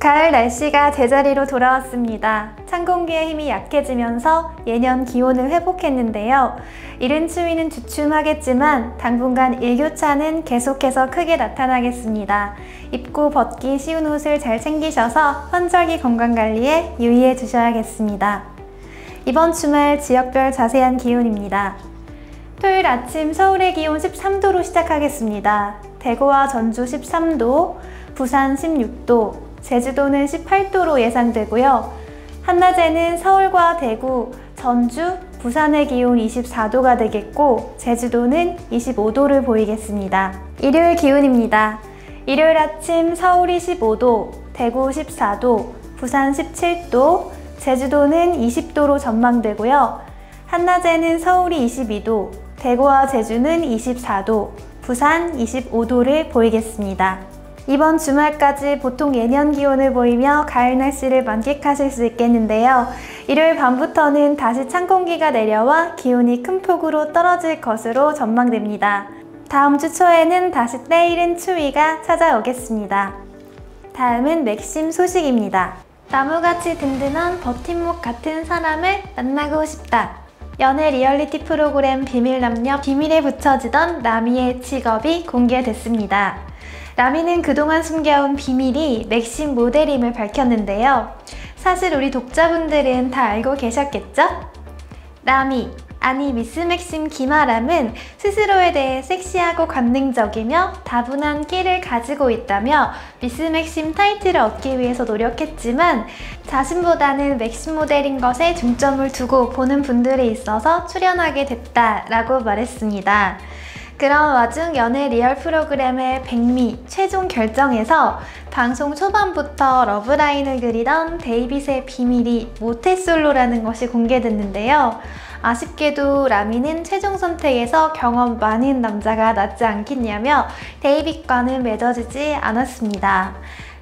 가을 날씨가 제자리로 돌아왔습니다. 찬 공기의 힘이 약해지면서 예년 기온을 회복했는데요. 이른 추위는 주춤하겠지만 당분간 일교차는 계속해서 크게 나타나겠습니다. 입고 벗기 쉬운 옷을 잘 챙기셔서 환절기 건강관리에 유의해 주셔야겠습니다. 이번 주말 지역별 자세한 기온입니다. 토요일 아침 서울의 기온 13도로 시작하겠습니다. 대구와 전주 13도, 부산 16도, 제주도는 18도로 예상되고요. 한낮에는 서울과 대구, 전주, 부산의 기온 24도가 되겠고 제주도는 25도를 보이겠습니다. 일요일 기온입니다. 일요일 아침 서울이 15도, 대구 14도, 부산 17도, 제주도는 20도로 전망되고요. 한낮에는 서울이 22도, 대구와 제주는 24도, 부산 25도를 보이겠습니다. 이번 주말까지 보통 예년 기온을 보이며 가을 날씨를 만끽하실 수 있겠는데요. 일요일 밤부터는 다시 찬 공기가 내려와 기온이 큰 폭으로 떨어질 것으로 전망됩니다. 다음 주 초에는 다시 때이른 추위가 찾아오겠습니다. 다음은 맥심 소식입니다. 나무같이 든든한 버팀목 같은 사람을 만나고 싶다. 연애 리얼리티 프로그램 비밀남녀 비밀에 붙여지던 라미의 직업이 공개됐습니다. 라미는 그동안 숨겨온 비밀이 맥심 모델임을 밝혔는데요. 사실 우리 독자분들은 다 알고 계셨겠죠? 라미, 아니 미스 맥심 김아람은 스스로에 대해 섹시하고 관능적이며 다분한 끼를 가지고 있다며 미스 맥심 타이틀을 얻기 위해서 노력했지만 자신보다는 맥심 모델인 것에 중점을 두고 보는 분들이 있어서 출연하게 됐다라고 말했습니다. 그런 와중 연애 리얼 프로그램의 백미 최종 결정에서 방송 초반부터 러브라인을 그리던 데이빗의 비밀이 모태솔로라는 것이 공개됐는데요. 아쉽게도 라미는 최종 선택에서 경험 많은 남자가 낫지 않겠냐며 데이빗과는 맺어지지 않았습니다.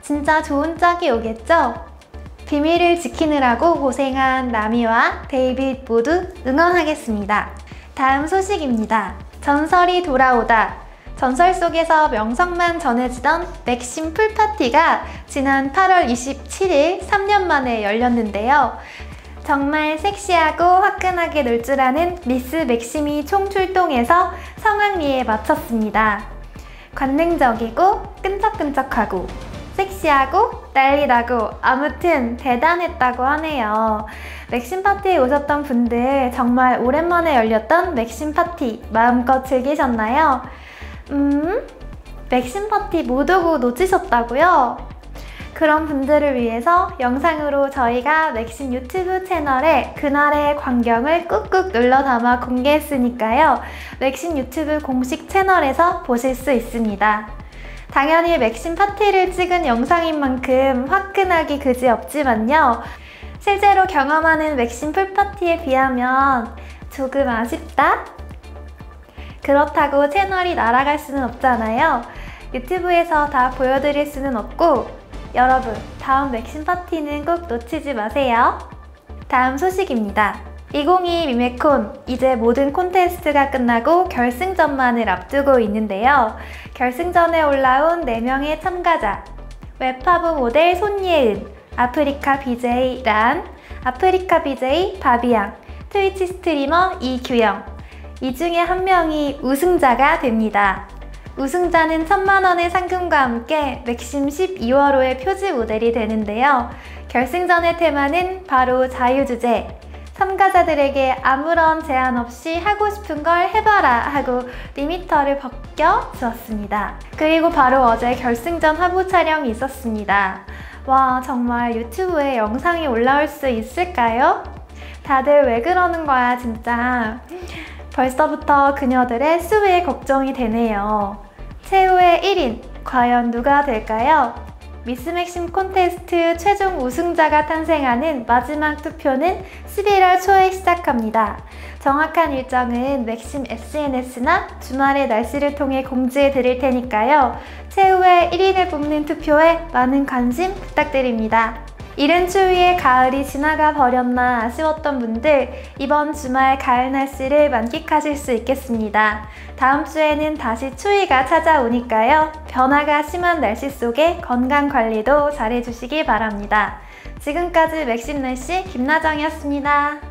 진짜 좋은 짝이 오겠죠? 비밀을 지키느라고 고생한 라미와 데이빗 모두 응원하겠습니다. 다음 소식입니다. 전설이 돌아오다. 전설 속에서 명성만 전해지던 맥심 풀파티가 지난 8월 27일 3년 만에 열렸는데요. 정말 섹시하고 화끈하게 놀 줄 아는 미스 맥심이 총출동해서 성황리에 마쳤습니다. 관능적이고 끈적끈적하고 섹시하고 난리나고 아무튼 대단했다고 하네요. 맥심 파티에 오셨던 분들 정말 오랜만에 열렸던 맥심 파티 마음껏 즐기셨나요? 음? 맥심 파티 못 오고 놓치셨다고요? 그런 분들을 위해서 영상으로 저희가 맥심 유튜브 채널에 그날의 광경을 꾹꾹 눌러 담아 공개했으니까요. 맥심 유튜브 공식 채널에서 보실 수 있습니다. 당연히 맥심 파티를 찍은 영상인 만큼 화끈하기 그지없지만요. 실제로 경험하는 맥심 풀파티에 비하면 조금 아쉽다? 그렇다고 채널이 날아갈 수는 없잖아요. 유튜브에서 다 보여드릴 수는 없고 여러분 다음 맥심 파티는 꼭 놓치지 마세요. 다음 소식입니다. 2022 미맥콘 이제 모든 콘테스트가 끝나고 결승전만을 앞두고 있는데요. 결승전에 올라온 4명의 참가자 웹화보 모델 손예은, 아프리카 BJ 란, 아프리카 BJ 바비양, 트위치 스트리머 이규영 이 중에 한 명이 우승자가 됩니다. 우승자는 천만 원의 상금과 함께 맥심 12월호의 표지 모델이 되는데요. 결승전의 테마는 바로 자유주제, 참가자들에게 아무런 제한 없이 하고 싶은 걸 해봐라 하고 리미터를 벗겨 주었습니다. 그리고 바로 어제 결승전 화보 촬영이 있었습니다. 와 정말 유튜브에 영상이 올라올 수 있을까요? 다들 왜 그러는 거야 진짜 벌써부터 그녀들의 수위에 걱정이 되네요 최후의 1인 과연 누가 될까요? 미스 맥심 콘테스트 최종 우승자가 탄생하는 마지막 투표는 11월 초에 시작합니다. 정확한 일정은 맥심 SNS나 주말의 날씨를 통해 공지해 드릴 테니까요. 최후의 1인을 뽑는 투표에 많은 관심 부탁드립니다. 이른 추위에 가을이 지나가 버렸나 아쉬웠던 분들 이번 주말 가을 날씨를 만끽하실 수 있겠습니다. 다음 주에는 다시 추위가 찾아오니까요. 변화가 심한 날씨 속에 건강 관리도 잘해주시기 바랍니다. 지금까지 맥심 날씨 김나정이었습니다.